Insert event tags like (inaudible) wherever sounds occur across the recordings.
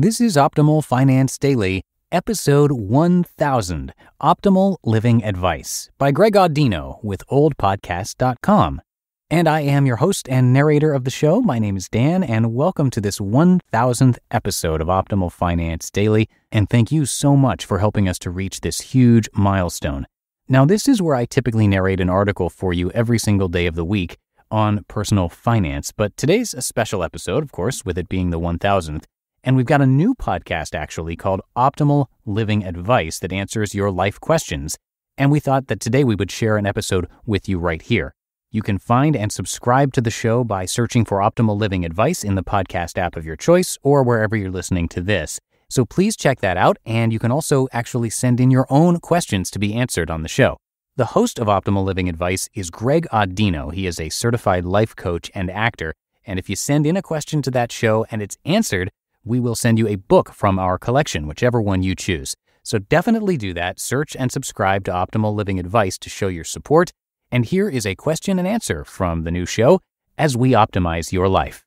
This is Optimal Finance Daily, episode 1000 Optimal Living Advice by Greg Audino with oldpodcast.com. And I am your host and narrator of the show. My name is Dan, and welcome to this 1000th episode of Optimal Finance Daily. And thank you so much for helping us to reach this huge milestone. Now, this is where I typically narrate an article for you every single day of the week on personal finance, but today's a special episode, of course, with it being the 1000th. And we've got a new podcast actually called Optimal Living Advice that answers your life questions. And we thought that today we would share an episode with you right here. You can find and subscribe to the show by searching for Optimal Living Advice in the podcast app of your choice or wherever you're listening to this. So please check that out, and you can also actually send in your own questions to be answered on the show. The host of Optimal Living Advice is Greg Audino. He is a certified life coach and actor. And if you send in a question to that show and it's answered, we will send you a book from our collection, whichever one you choose. So definitely do that. Search and subscribe to Optimal Living Advice to show your support. And here is a question and answer from the new show as we optimize your life.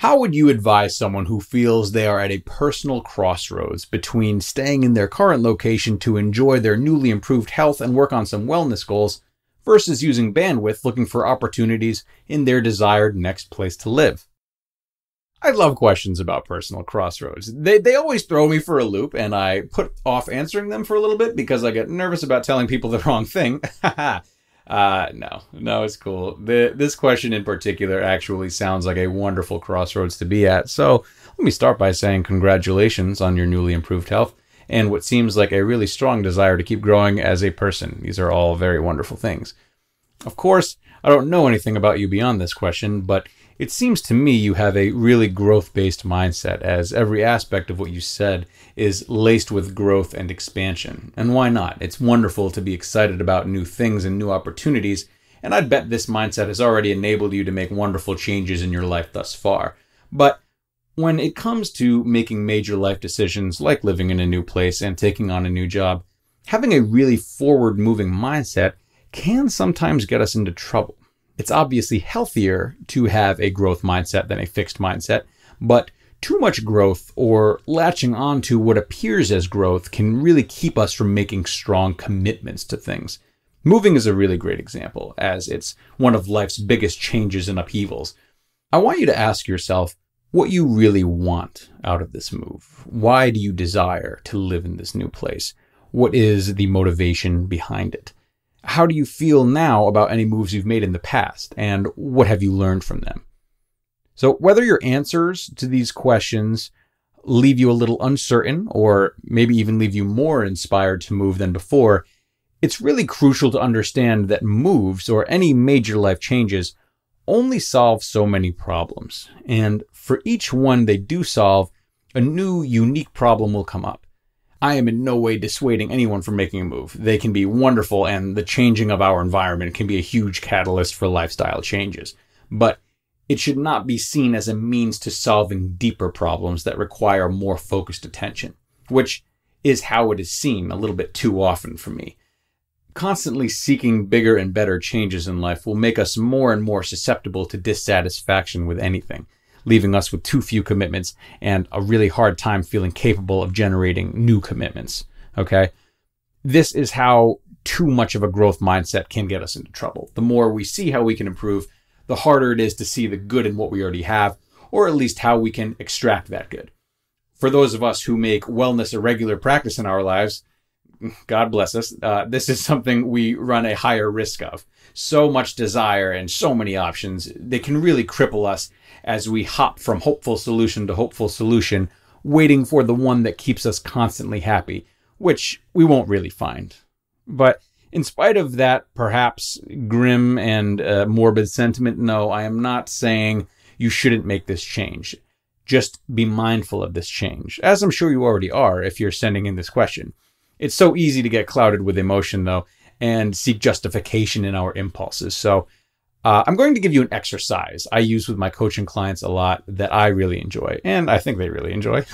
How would you advise someone who feels they are at a personal crossroads between staying in their current location to enjoy their newly improved health and work on some wellness goals versus using bandwidth looking for opportunities in their desired next place to live. I love questions about personal crossroads. They, they always throw me for a loop, and I put off answering them for a little bit because I get nervous about telling people the (laughs) wrong thing. (laughs) uh, no, no, it's cool. The, this question in particular actually sounds like a wonderful crossroads to be at. So let me start by saying congratulations on your newly improved health and what seems like a really strong desire to keep growing as a person. These are all very wonderful things. Of course, I don't know anything about you beyond this question, but it seems to me you have a really growth based mindset, as every aspect of what you said is laced with growth and expansion. And why not? It's wonderful to be excited about new things and new opportunities, and I'd bet this mindset has already enabled you to make wonderful changes in your life thus far. But when it comes to making major life decisions like living in a new place and taking on a new job, having a really forward moving mindset can sometimes get us into trouble. It's obviously healthier to have a growth mindset than a fixed mindset, but too much growth or latching on to what appears as growth can really keep us from making strong commitments to things. Moving is a really great example, as it's one of life's biggest changes and upheavals. I want you to ask yourself, what you really want out of this move. Why do you desire to live in this new place? What is the motivation behind it? How do you feel now about any moves you've made in the past? And what have you learned from them? So, whether your answers to these questions leave you a little uncertain or maybe even leave you more inspired to move than before, it's really crucial to understand that moves or any major life changes only solve so many problems. And for each one they do solve, a new, unique problem will come up. I am in no way dissuading anyone from making a move. They can be wonderful, and the changing of our environment can be a huge catalyst for lifestyle changes. But it should not be seen as a means to solving deeper problems that require more focused attention, which is how it is seen a little bit too often for me constantly seeking bigger and better changes in life will make us more and more susceptible to dissatisfaction with anything, leaving us with too few commitments and a really hard time feeling capable of generating new commitments. Okay. This is how too much of a growth mindset can get us into trouble. The more we see how we can improve, the harder it is to see the good in what we already have, or at least how we can extract that good. For those of us who make wellness a regular practice in our lives, God bless us, uh, this is something we run a higher risk of. So much desire and so many options, they can really cripple us as we hop from hopeful solution to hopeful solution, waiting for the one that keeps us constantly happy, which we won't really find. But in spite of that perhaps grim and uh, morbid sentiment, no, I am not saying you shouldn't make this change. Just be mindful of this change, as I'm sure you already are if you're sending in this question. It's so easy to get clouded with emotion, though, and seek justification in our impulses. So, uh, I'm going to give you an exercise I use with my coaching clients a lot that I really enjoy, and I think they really enjoy.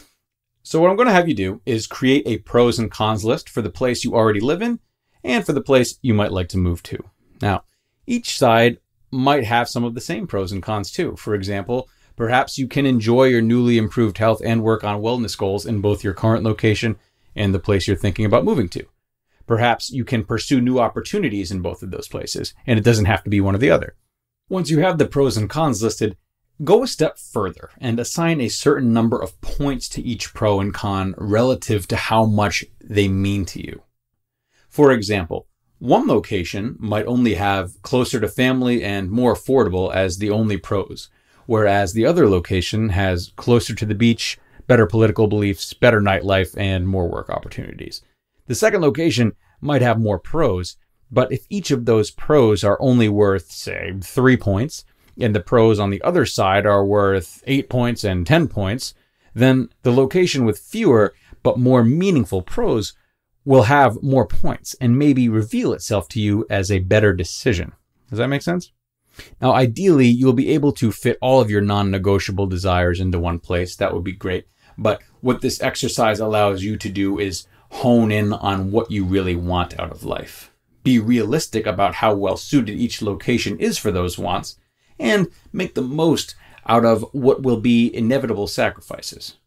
(laughs) so, what I'm going to have you do is create a pros and cons list for the place you already live in and for the place you might like to move to. Now, each side might have some of the same pros and cons too. For example, perhaps you can enjoy your newly improved health and work on wellness goals in both your current location and the place you're thinking about moving to. Perhaps you can pursue new opportunities in both of those places, and it doesn't have to be one or the other. Once you have the pros and cons listed, go a step further and assign a certain number of points to each pro and con relative to how much they mean to you. For example, one location might only have closer to family and more affordable as the only pros, whereas the other location has closer to the beach, better political beliefs, better nightlife, and more work opportunities. The second location might have more pros, but if each of those pros are only worth, say, three points, and the pros on the other side are worth eight points and 10 points, then the location with fewer but more meaningful pros will have more points and maybe reveal itself to you as a better decision. Does that make sense? Now, ideally, you'll be able to fit all of your non negotiable desires into one place. That would be great. But what this exercise allows you to do is hone in on what you really want out of life. Be realistic about how well suited each location is for those wants, and make the most out of what will be inevitable sacrifices.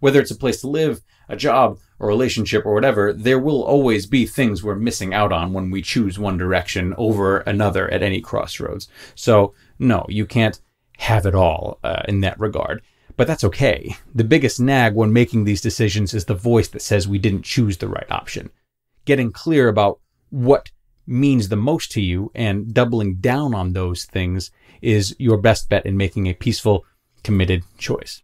Whether it's a place to live, a job, a relationship, or whatever, there will always be things we're missing out on when we choose one direction over another at any crossroads. So, no, you can't have it all uh, in that regard. But that's okay. The biggest nag when making these decisions is the voice that says we didn't choose the right option. Getting clear about what means the most to you and doubling down on those things is your best bet in making a peaceful, committed choice.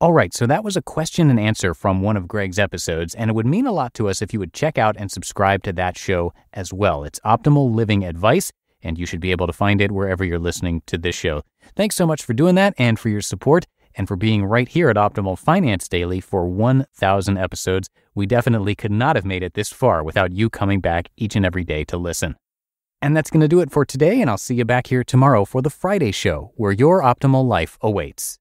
All right, so that was a question and answer from one of Greg's episodes, and it would mean a lot to us if you would check out and subscribe to that show as well. It's Optimal Living Advice, and you should be able to find it wherever you're listening to this show. Thanks so much for doing that and for your support and for being right here at Optimal Finance Daily for 1,000 episodes. We definitely could not have made it this far without you coming back each and every day to listen. And that's going to do it for today, and I'll see you back here tomorrow for the Friday show, where your optimal life awaits.